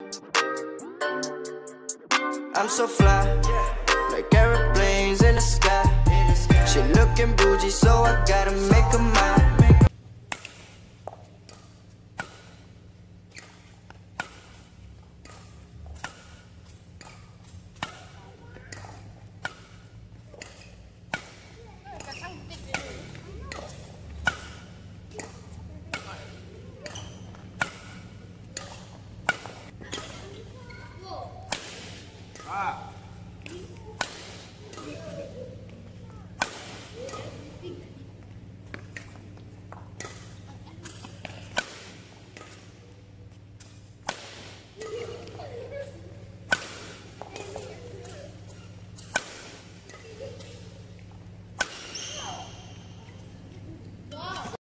I'm so fly, like airplanes in the sky. She looking bougie, so I gotta.